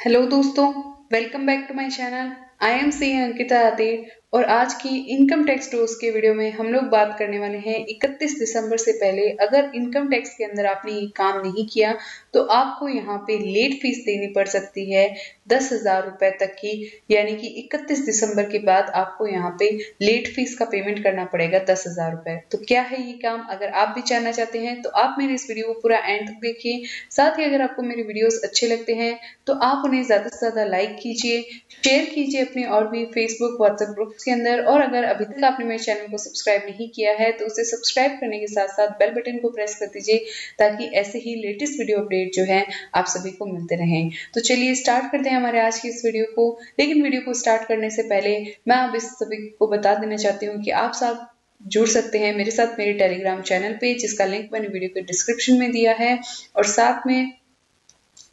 Hello दोस्तों welcome back to my channel I am C Ankita Aatir और आज की इनकम टैक्स डोज के वीडियो में हम लोग बात करने वाले हैं 31 दिसंबर से पहले। अगर इनकम टैक्स के अंदर आपने ये काम नहीं किया तो आपको यहाँ पे लेट फ़ीस देनी पड़ सकती है दस हज़ार रुपए तक की। यानी कि 31 दिसंबर के बाद आपको यहाँ पे लेट फ़ीस का पेमेंट करना पड़ेगा दस हज़ार रुपए। तो क्या है ये काम? अगर आप भी जानना चाहते हैं तो आप मेरे इस वीडियो को पूरा एंड तक देखिए। साथ ही अगर आपको मेरे वीडियोस अच्छे लगते हैं तो आप उन्हें ज़्यादा से ज़्यादा लाइक कीजिए शेयर कीजिए अपने और भी फेसबुक व्हाट्सएप ग्रुप के अंदर, और अगर अभी तक आपने मेरे चैनल को सब्सक्राइब नहीं किया है तो उसे सब्सक्राइब करने के साथ साथ बेल बटन को प्रेस कर दीजिए, ताकि ऐसे ही लेटेस्ट वीडियो अपडेट जो है, आप सभी को मिलते रहें। तो चलिए स्टार्ट करते हैं हमारे आज की इस वीडियो को। लेकिन वीडियो को स्टार्ट करने से पहले, मैं आप इस सभी को बता देना चाहती हूँ कि आप सब जुड़ सकते हैं मेरे साथ मेरे टेलीग्राम चैनल पे, जिसका लिंक मैंने वीडियो के डिस्क्रिप्शन में दिया है, और साथ में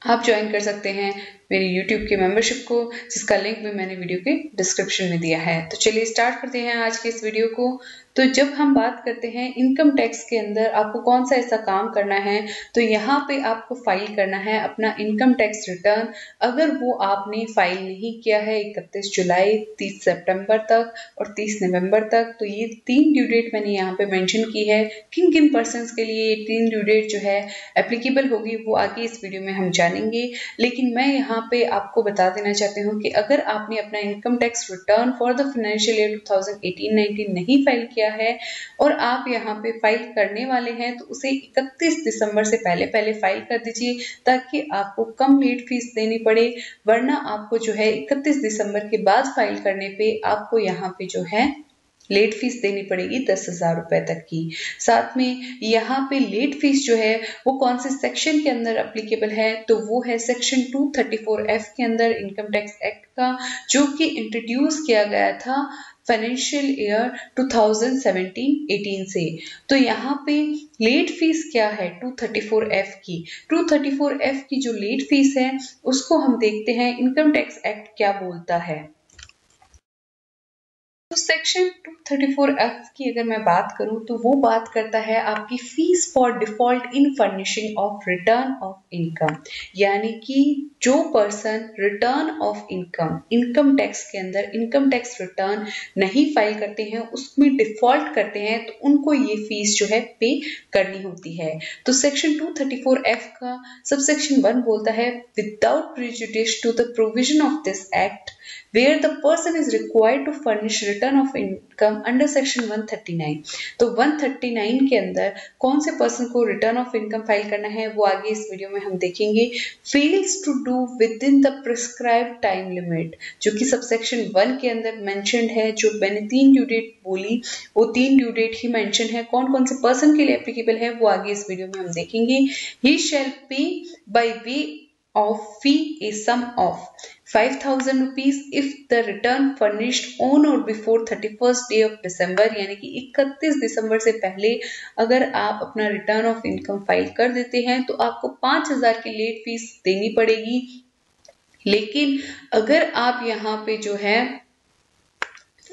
आप ज्वाइन कर सकते हैं मेरी यूट्यूब की मेंबरशिप को, जिसका लिंक भी मैंने वीडियो के डिस्क्रिप्शन में दिया है। तो चलिए स्टार्ट करते हैं आज के इस वीडियो को। तो जब हम बात करते हैं इनकम टैक्स के अंदर आपको कौन सा ऐसा काम करना है तो यहाँ पे आपको फ़ाइल करना है अपना इनकम टैक्स रिटर्न अगर वो आपने फ़ाइल नहीं किया है इकतीस जुलाई, तीस सितंबर तक और तीस नवंबर तक तो ये तीन ड्यू डेट मैंने यहाँ पे मेंशन की है। किन किन पर्सन के लिए ये तीन ड्यू डेट जो है एप्लीकेबल होगी, वो आगे इस वीडियो में हम जानेंगे। लेकिन मैं यहाँ यहाँ पे आपको बता देना चाहती हूँ कि अगर आपने अपना income tax return for the financial year 2018-19 नहीं फ़ाइल किया है और आप यहाँ पे फ़ाइल करने वाले हैं तो उसे 31 दिसंबर से पहले पहले फ़ाइल कर दीजिए ताकि आपको कम लेट फ़ीस देनी पड़े, वरना आपको जो है 31 दिसंबर के बाद फ़ाइल करने पे आपको यहाँ पे जो है लेट फ़ीस देनी पड़ेगी दस हज़ार रुपए तक की। साथ में यहाँ पे लेट फ़ीस जो है, वो कौन से सेक्शन के अंदर अप्लीकेबल है? तो वो है सेक्शन 234 एफ़ के अंदर इनकम टैक्स एक्ट का, जो कि इंट्रोड्यूस किया गया था फाइनेंशियल ईयर 2017-18 से। तो यहाँ पे लेट फ़ीस क्या है 234 एफ़ की? 234 एफ़ की जो लेट फ़ीस है, उसको हम देखते हैं इनकम टैक्स एक्ट क्या बोलता है? तो सेक्शन 234 एफ़ की अगर मैं बात करूँ तो वो बात करता है आपकी fees for default in furnishing of return of income यानी कि जो person return of income income tax के अंदर इनकम टैक्स रिटर्न नहीं फ़ाइल करते हैं, उसमें डिफ़ॉल्ट करते हैं तो उनको ये फ़ीस जो है पे करनी होती है। तो सेक्शन 234 एफ़ का सब सेक्शन वन बोलता है without prejudice to the provision of this act where the person is required to furnish return of income under section 139 तो 139 के अंदर कौन से पर्सन को रिटर्न ऑफ़ इनकम फ़ाइल करना है, वो आगे इस वीडियो में हम देखेंगे। Fails to do within the prescribe time limit जो कि सबसेक्शन वन के अंदर मैंशन है, जो मैंने तीन ड्यू डेट बोली, वो तीन ड्यू डेट ही मेंशन है। कौन कौन से पर्सन के लिए एप्लीकेबल है, वो आगे इस वीडियो में हम देखेंगे। He shall pay by way of fee is sum of 5000 rupees if the return furnished on or before 31st day of December, यानी कि 31 दिसंबर से पहले अगर आप अपना रिटर्न ऑफ़ इनकम फ़ाइल कर देते हैं तो आपको 5000 की लेट फ़ीस देनी पड़ेगी। लेकिन अगर आप यहाँ पे जो है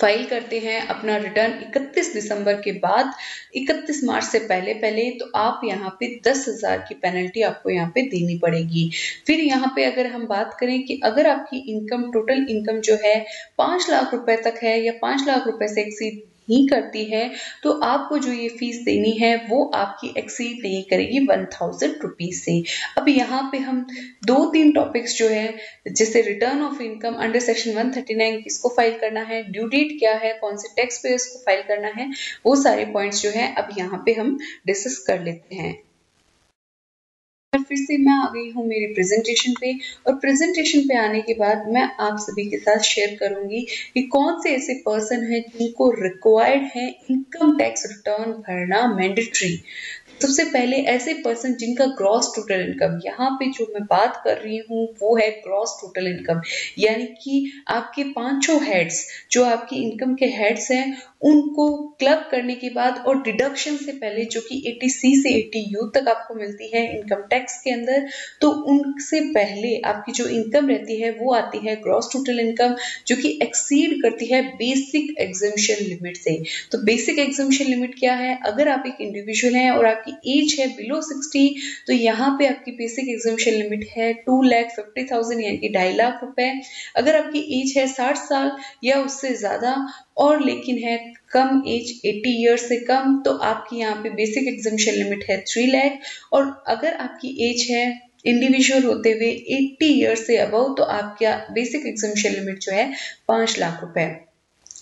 फ़ाइल करते हैं, अपना रिटर्न 31 दिसंबर के बाद 31 मार्च से पहले पहले तो आप यहाँ पे दस हज़ार की पेनल्टी आपको यहाँ पे देनी पड़ेगी। फिर यहाँ पे अगर हम बात करें कि अगर आपकी इनकम टोटल इनकम जो है, पाँच लाख रुपए तक है या पाँच लाख रुपए से एक्सीड ही करती है तो आपको जो ये फ़ीस देनी है, वो आपकी एक्सीड नहीं करेगी वन थाउज़ेंड रुपीज़ से। अब यहाँ पे हम दो तीन टॉपिक्स जो है, जैसे return of income under section 139 किसको फ़ाइल करना है ड्यू डेट क्या है, कौन से टैक्स पेयर्स को फ़ाइल करना है, वो सारे पॉइंट्स जो है, अब यहाँ पे हम डिस्कस कर लेते हैं। फिर से मैं आ गई हूँ मेरे प्रेजेंटेशन पे और प्रेजेंटेशन पे आने के बाद मैं आप सभी के साथ शेयर करूँगी कि कौन से ऐसे पर्सन हैं जिनको रिक्वायर्ड है इनकम टैक्स रिटर्न भरना मैंडेटरी सबसे पहले ऐसे पर्सन जिनका ग्रॉस टोटल इनकम यहाँ पे जो मैं बात कर रही हूँ, वो है ग्रॉस टोटल इनकम यानी कि आपके पाँचों हेड्स जो आपकी इनकम के हेड्स हैं, उनको क्लब करने के बाद और डिडक्शन से पहले, जो कि 80 सी से 80 यू तक आपको मिलती है इनकम टैक्स के अंदर तो उनसे पहले आपकी जो इनकम रहती है, वो आती है ग्रॉस टोटल इनकम जो कि एक्सीड करती है बेसिक एग्जामेशन लिमिट से। तो बेसिक एग्जामेशन लिमिट क्या है? अगर आप एक इंडिविजुअल हैं और आप आपकी एज है बिलो सिक्सटी तो यहाँ पे आपकी बेसिक एग्जामेशन लिमिट है टू लैख फिफ्टी थाउज़ेंड यानी कि ढाई लाख रुपए। अगर आपकी एज है साठ साल या उससे ज़्यादा और लेकिन है कम एज 80 ईयर से कम तो आपकी यहाँ पे बेसिक एग्जामेशन लिमिट है थ्री लैख और अगर आपकी एज है इंडिविजुअल होते हुए 80 ईयर से अबव तो आपका बेसिक एग्जामेशन लिमिट जो है पाँच लाख रुपए।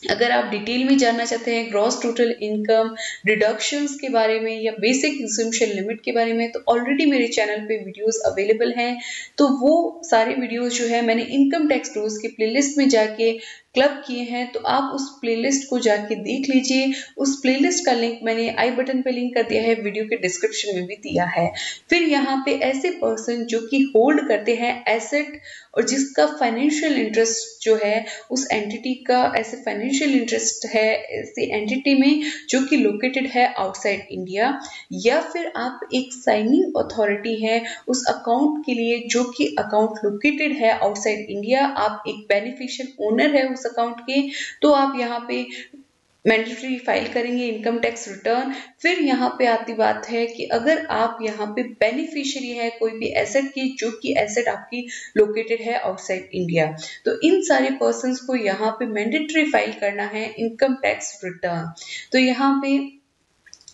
अगर आप डिटेल में जानना चाहते हैं ग्रॉस टोटल इनकम डिडक्शंस के बारे में या बेसिक एग्जामेशन लिमिट के बारे में तो ऑलरेडी मेरे चैनल पे वीडियोस अवेलेबल हैं। तो वो सारे वीडियोस जो है, मैंने इनकम टैक्स रूल्स की प्लेलिस्ट में जाके क्लब किए हैं तो आप उस प्लेलिस्ट को जाके देख लीजिए। उस प्लेलिस्ट का लिंक मैंने आई बटन पे लिंक कर दिया है वीडियो के डिस्क्रिप्शन में भी दिया है। फिर यहाँ पे ऐसे पर्सन जो कि होल्ड करते हैं एसेट और जिसका फाइनेंशियल इंटरेस्ट जो है, उस एंटिटी का ऐसे फाइनेंशियल इंटरेस्ट है, ऐसी एंटिटी में जो कि लोकेटेड है आउटसाइड इंडिया या फिर आप एक साइनिंग अथॉरिटी है, उस अकाउंट के लिए जो कि अकाउंट लोकेटेड है आउटसाइड इंडिया आप एक बेनिफिशियल ओनर है उस टैक्स अकाउंट के तो आप यहाँ पे मैंडेटरी फ़ाइल करेंगे इनकम टैक्स रिटर्न फिर यहाँ पे आती बात है कि अगर आप यहाँ पे बेनिफिशियरी है, कोई भी एसेट की, जो कि एसेट आपकी लोकेटेड है आउटसाइड इंडिया तो इन सारे पर्सन को यहाँ पे मैंडेटरी फ़ाइल करना है इनकम टैक्स रिटर्न तो यहाँ पे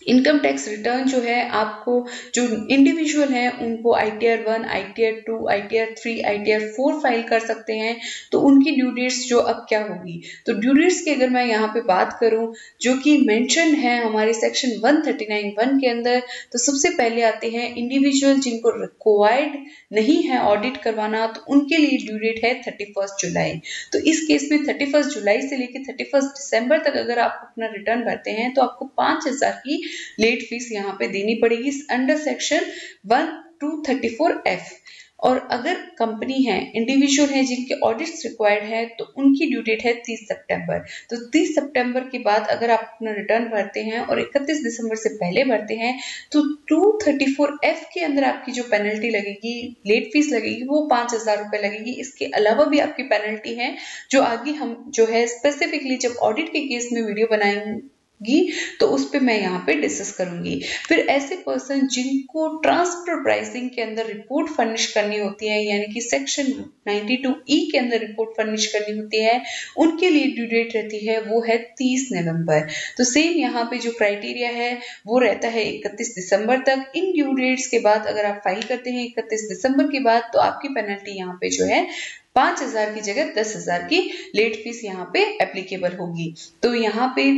इनकम टैक्स रिटर्न जो है, आपको जो इंडिविजुअल है, उनको I T R one I T R two I T R three I T R four file कर सकते हैं। तो उनकी ड्यू डेट्स जो अब क्या होगी? तो ड्यू डेट्स की अगर मैं यहाँ पे बात करूँ, जो कि मेंशन है हमारे सेक्शन 139 वन के अंदर तो सबसे पहले आते हैं इंडिविजुअल जिनको रिक्वायर्ड नहीं है ऑडिट करवाना तो उनके लिए ड्यू डेट है थर्टी फ़र्स्ट जुलाई। तो इस केस में थर्टी फ़र्स्ट जुलाई से लेकर थर्टी फ़र्स्ट दिसंबर तक अगर आप अपना रिटर्न भरते हैं तो आपको पाँच हज़ार की लेट फ़ीस यहाँ पे देनी पड़ेगी under section one two thirty four F और अगर कंपनी है इंडिविजुअल है जिनके ऑडिट्स रिक्वायर्ड है तो उनकी ड्यू डेट है 30 सितंबर तो 30 सितंबर के बाद अगर आप अपना रिटर्न भरते हैं और 31 दिसंबर से पहले भरते हैं तो 234 एफ़ के अंदर आपकी जो पेनल्टी लगेगी लेट फ़ीस लगेगी, वो पाँच हज़ार रुपए लगेगी. इसके अलावा भी आपकी पेनल्टी है, जो आगे हम, जो है स्पेसिफिकली जब ऑडिट के केस में वीडियो बनाएँगे गी तो उस पर मैं यहाँ पे डिस्कस करूँगी। फिर ऐसे पर्सन जिनको ट्रांसफ़र प्राइसिंग के अंदर रिपोर्ट फर्निश करनी होती है, यानी कि सेक्शन 92 ई के अंदर रिपोर्ट फर्निश करनी होती है, उनके लिए ड्यू डेट रहती है, वो है 30 नवंबर। तो सेम यहाँ पे जो क्राइटेरिया है, वो रहता है 31 दिसंबर तक। इन ड्यू डेट्स के बाद अगर आप फ़ाइल करते हैं इकतीस दिसंबर के बाद तो आपकी पेनल्टी यहाँ पे जो है, पाँच हज़ार की जगह दस हज़ार की लेट फ़ीस यहाँ पे एप्लीकेबल होगी। तो यहाँ पे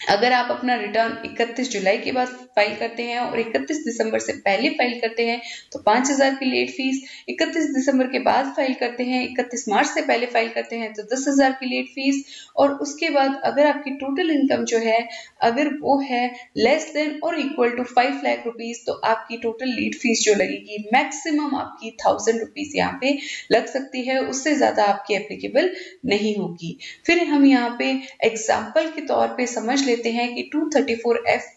अगर आप अपना रिटर्न 31 जुलाई के बाद फ़ाइल करते हैं और 31 दिसंबर से पहले फ़ाइल करते हैं तो पाँच हज़ार की लेट फ़ीस 31 दिसंबर के बाद फ़ाइल करते हैं 31 मार्च से पहले फ़ाइल करते हैं तो दस हज़ार की लेट फ़ीस और उसके बाद अगर आपकी टोटल इनकम जो है, अगर वो है लेस देन और equal to five lakh rupees तो आपकी टोटल लेट फ़ीस जो लगेगी मैक्सिमम आपकी थाउज़ेंड रुपीज़ यहाँ पे लग सकती है, उससे ज़्यादा आपकी एप्लीकेबल नहीं होगी। फिर हम यहाँ पे एग्ज़ाम्पल के तौर पर समझ लेते हैं कि 234F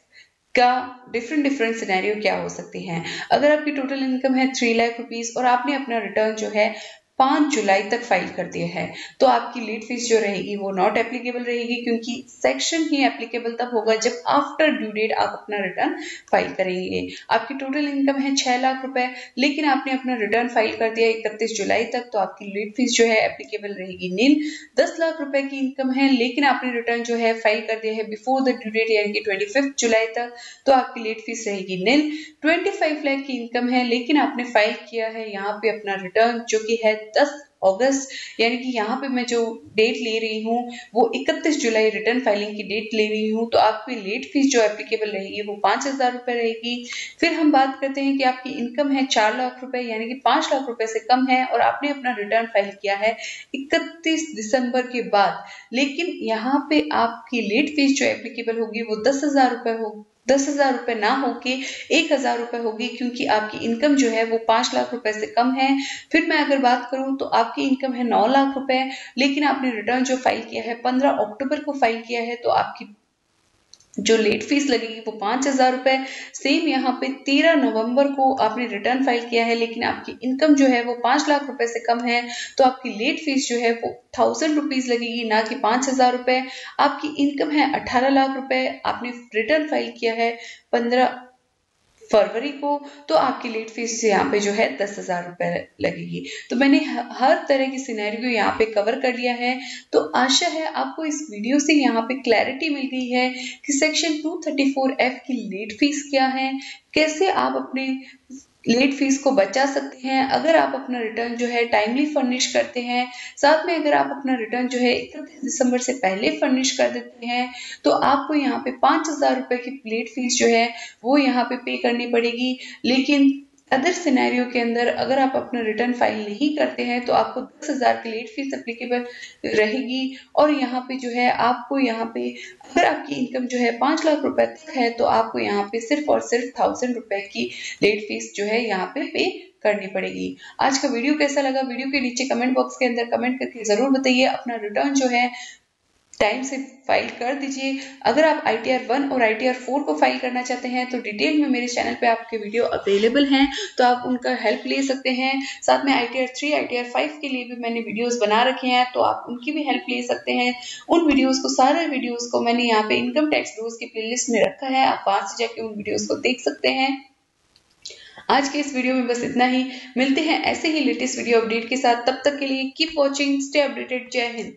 का डिफरेंट डिफरेंट सिनेरियो क्या हो सकते हैं। अगर आपकी टोटल इनकम है थ्री लाख रुपीज़ और आपने अपना रिटर्न जो है पाँच जुलाई तक फ़ाइल कर दिया है। तो आपकी लेट फ़ीस जो रहेगी वो नॉट एप्लीकेबल रहेगी क्योंकि सेक्शन ही एप्लीकेबल तब होगा जब आफ्टर ड्यू डेट आप अपना रिटर्न फ़ाइल करेंगे। आपकी टोटल इनकम है छह लाख रुपए, लेकिन आपने अपना रिटर्न फ़ाइल कर दिया इकतीस जुलाई तक तो आपकी लेट फ़ीस जो है एप्लीकेबल रहेगी। नील, दस लाख रुपए की इनकम है, लेकिन आपने रिटर्न जो है फ़ाइल कर दिया है बिफोर द ड्यू डेट यानी कि ट्वेंटी जुलाई तक तो आपकी लेट फ़ीस रहेगी। नील ट्वेंटी लाख की इनकम है, लेकिन आपने फ़ाइल किया है यहाँ पे अपना रिटर्न जो कि है दस अगस्त, यानी कि यहाँ पे मैं जो डेट ले रही हूँ, वो 31 जुलाई रिटर्न फाइलिंग की डेट ले रही हूँ तो आपकी लेट फ़ीस जो एप्लीकेबल रहेगी, वो पाँच हज़ार रुपए रहेगी। फिर हम बात करते हैं कि आपकी इनकम है चार लाख रुपए, यानी कि पाँच लाख रुपए से कम है, और आपने अपना रिटर्न फ़ाइल किया है इकतीस दिसंबर के बाद। लेकिन यहाँ पे आपकी लेट फ़ीस जो एप्लीकेबल होगी, वो दस हज़ार रुपए होगी दस हज़ार रुपए ना होके एक हज़ार रुपए होगी, क्योंकि आपकी इनकम जो है वो पाँच लाख रुपए से कम है। फिर मैं अगर बात करूँ तो आपकी इनकम है नौ लाख रुपए, लेकिन आपने रिटर्न जो फ़ाइल किया है, पंद्रह अक्टूबर को फ़ाइल किया है तो आपकी जो लेट फ़ीस लगेगी वो पाँच हज़ार रुपए। सेम यहाँ पे तेरह नवंबर को आपने रिटर्न फ़ाइल किया है, लेकिन आपकी इनकम जो है वो पाँच लाख रुपए से कम है। तो आपकी लेट फ़ीस जो है वो थाउज़ेंड रुपीज़ लगेगी, ना कि पाँच हज़ार रुपए। आपकी इनकम है अठारह लाख रुपए। आपने रिटर्न फ़ाइल किया है पंद्रह फरवरी को तो आपकी लेट फ़ीस यहाँ पे जो है दस हज़ार रुपए लगेगी। तो मैंने हर तरह की सिनेरियो यहाँ पे कवर कर लिया है। तो आशा है आपको इस वीडियो से यहाँ पे क्लैरिटी मिल गई है कि सेक्शन 234 एफ़ की लेट फ़ीस क्या है, कैसे आप अपने लेट फ़ीस को बचा सकते हैं। अगर आप अपना रिटर्न जो है टाइमली फर्निश करते हैं, साथ में अगर आप अपना रिटर्न जो है इकतीस दिसंबर से पहले फर्निश कर देते हैं तो आपको यहाँ पे पाँच हज़ार रुपए की लेट फ़ीस जो है, वो यहाँ पे पे करनी पड़ेगी। लेकिन अदर सिनेरियो के अंदर अगर आप अपना रिटर्न फ़ाइल नहीं करते हैं तो आपको दस हज़ार की लेट फ़ीस अप्लीकेबल रहेगी। और यहाँ पे जो है, आपको यहाँ पे अगर आपकी इनकम जो है पाँच लाख रुपए तक है तो आपको यहाँ पे सिर्फ़ और सिर्फ़ थाउज़ेंड रुपए की लेट फ़ीस जो है यहाँ पे पे करनी पड़ेगी। आज का वीडियो कैसा लगा? वीडियो के नीचे कमेंट बॉक्स के अंदर कमेंट करके ज़रूर बताइए। अपना रिटर्न जो है टाइम से फ़ाइल कर दीजिए। अगर आप आई टी और आई टी को फ़ाइल करना चाहते हैं तो डिटेल में मेरे चैनल पे आपके वीडियो अवेलेबल हैं तो आप उनका हेल्प ले सकते हैं। साथ में I T R three I के लिए भी मैंने वीडियोस बना रखे हैं तो आप उनकी भी हेल्प ले सकते हैं। उन वीडियोस को, सारे वीडियोस को मैंने यहाँ पे इनकम टैक्स रूल्स की प्लेलिस्ट में रखा है, आप वहाँ से जाके उन वीडियोस को देख सकते हैं। आज के इस वीडियो में बस इतना ही। मिलते हैं ऐसे ही लेटेस्ट वीडियो अपडेट के साथ। तब तक के लिए कीप वॉचिंग स्टे अपडेटेड जय हिंद।